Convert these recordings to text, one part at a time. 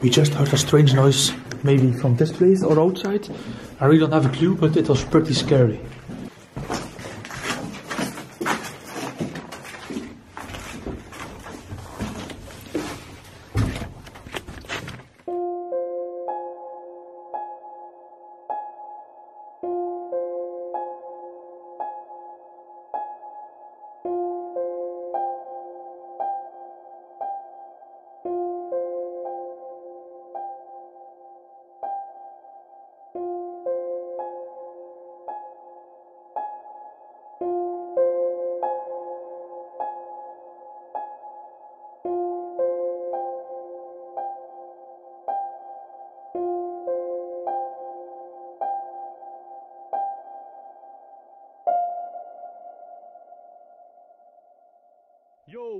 We just heard a strange noise, maybe from this place or outside. I really don't have a clue, but it was pretty scary.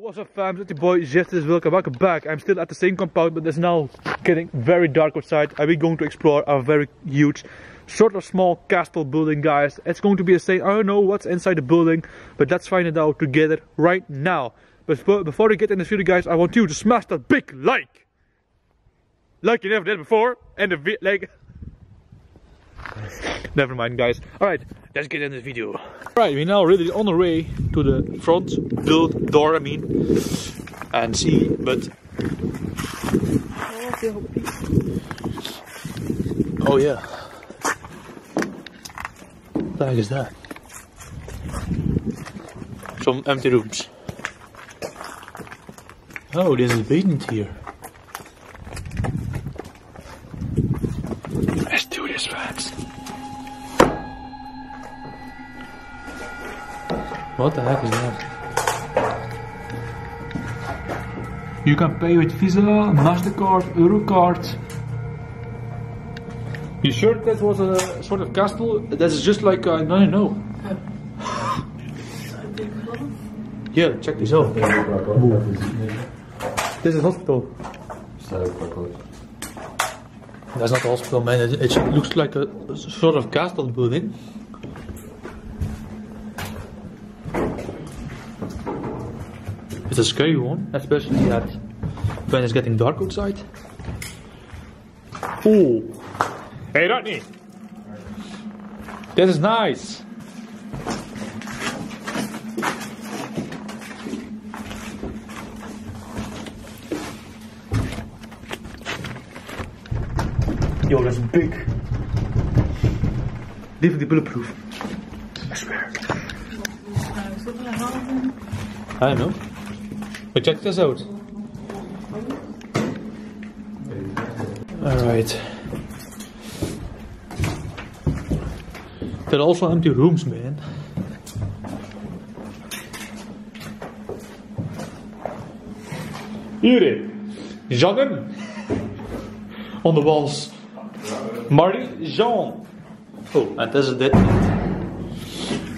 What's up fam? It's your boy Justus, welcome, welcome back. I'm still at the same compound, but it's now getting very dark outside. I'll be going to explore a very huge, sort of small castle building, guys. It's going to be a say, I don't know what's inside the building, but let's find it out together right now. But before we get in this video, guys, I want you to smash that big like! Like you never did before, and the like... Never mind, guys. Alright, let's get in this video. Alright, we're now really on the way to the front build door, I mean, and see, but. Oh, yeah. What the heck is that? Some empty rooms. Oh, there's a basement here. What the heck is that? You can pay with Visa, MasterCard, Eurocard. You sure that was a sort of castle? That's just like, uh, no, no, no. yeah, check this out. This is hospital. That's not a hospital, man. It, it looks like a sort of castle building. It's a scary one, especially at when it's getting dark outside. Ooh. hey Rodney, this is nice. Yo, that's big. Definitely bulletproof. I swear. I don't know. But check this out. Alright. There are also empty rooms, man. Hier, Jeanne. On the walls. Marie Jean. Oh, and this is that.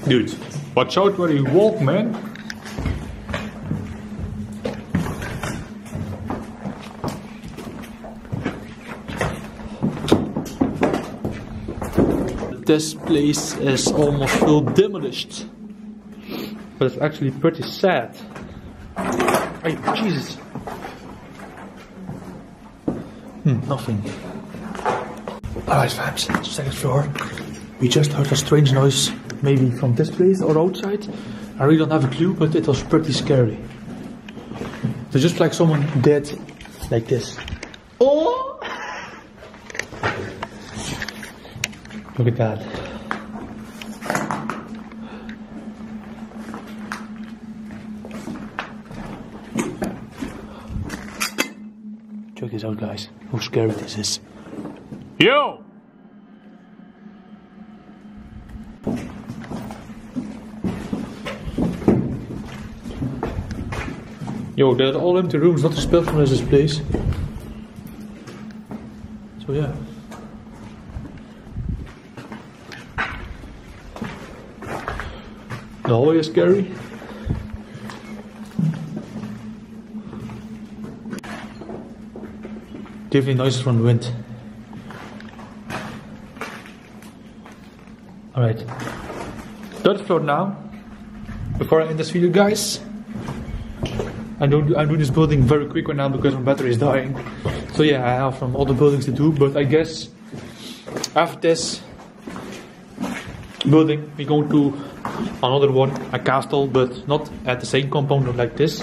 Dude, watch out where you walk, man. This place is almost full demolished. But it's actually pretty sad. Hey, Jesus. Hmm, nothing. Alright fams, second floor. We just heard a strange noise, maybe from this place or outside. I really don't have a clue, but it was pretty scary. It's just like someone dead, like this. Oh! Look at that. Check this out guys, how scary this is. Yo! Yo, there are all empty rooms, not expelled from this place. So yeah. Is scary. Definitely noises from the wind. Alright. Third floor now. Before I end this video guys. I I'm doing this building very quick right now because my battery is dying. So yeah, I have from all the buildings to do, but I guess after this building, we're going to another one, a castle, but not at the same compound, like this.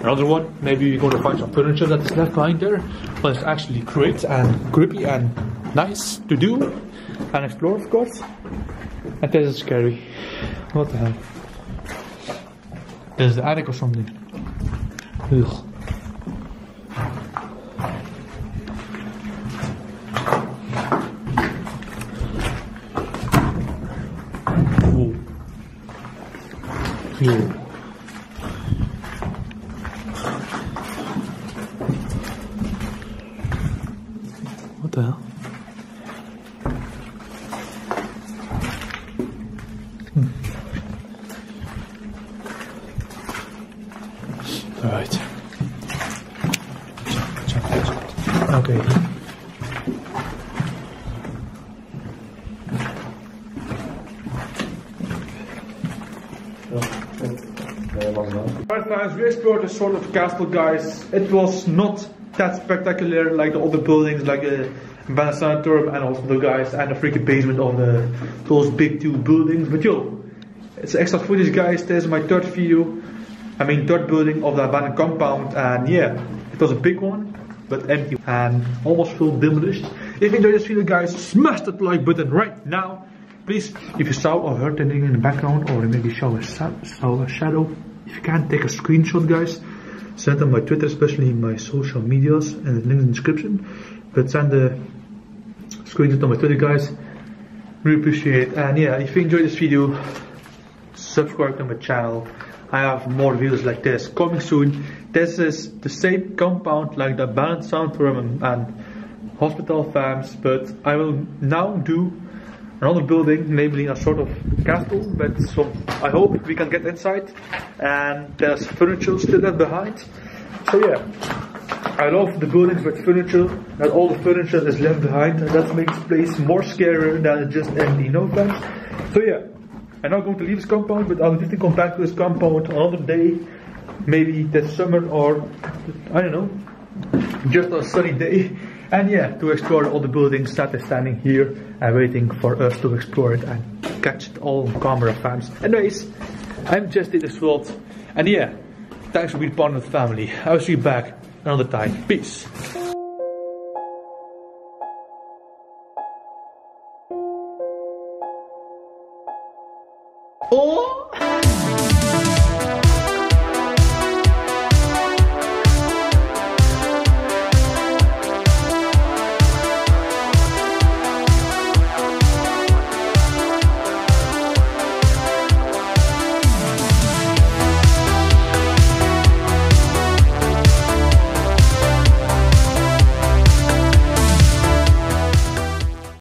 Another one, maybe we're going to find some furniture that is left behind there, but it's actually great and grippy and nice to do and explore, of course. And this is scary. What the hell? This is the attic or something. Ugh. Ew. What the hell? Hmm. All right. Okay. Guys, we explored this sort of castle guys. It was not that spectacular like the other buildings like the Banner Sanatorium and also the guys and the freaking basement of the those big two buildings. But yo, it's extra footage guys, this is my third video. I mean third building of the abandoned compound and yeah, it was a big one but empty and almost full demolished. If you enjoyed this video guys, smash that like button right now. Please, if you saw or heard anything in the background or maybe saw a, saw a shadow, if you can take a screenshot guys, send them my Twitter, especially in my social medias and the link in the description. But send the screenshot on my Twitter guys. Really appreciate it. And yeah, if you enjoyed this video, subscribe to my channel. I have more videos like this coming soon. This is the same compound like the abandoned Sanatorium and, and Hospital Farms, but I will now do another building, namely a sort of castle, but some, I hope we can get inside. And there's furniture still left behind. So yeah, I love the buildings with furniture, and all the furniture is left behind, and that makes the place more scarier than just empty, no offense. So yeah, I'm not going to leave this compound, but I'll definitely come back to this compound another day, maybe this summer or I don't know, just a sunny day. And yeah, to explore all the buildings that are standing here and waiting for us to explore it and catch it all on camera, fans. Anyways, I'm Jefstetics world, and yeah, thanks for being part of the family. I'll see you back another time. Peace. Oh!